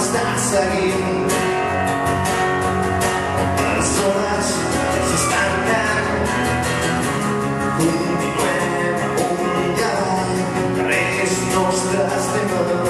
està seguint. Les hores s'estan tancant. Continuem i avall, carrers nostres demanats.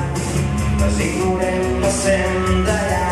designorem la senda allà